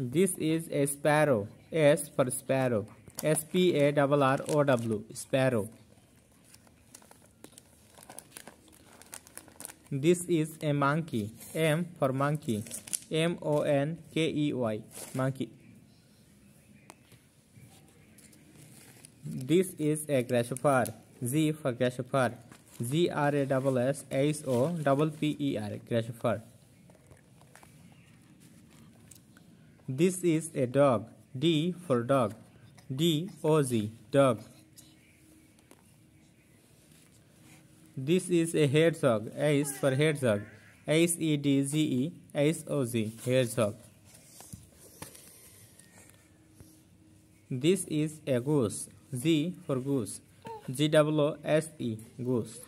This is a sparrow. S for sparrow. S P A R R O W. Sparrow. This is a monkey. M for monkey. M O N K E Y. Monkey. This is a grasshopper. Z for grasshopper. G R A S S O P P E R. Grasshopper. This is a dog. D for dog. D O Z. Dog. This is a hedgehog. H for hedgehog. H E D Z E H O Z. Hedgehog. This is a goose. Z for goose. G W S E. Goose.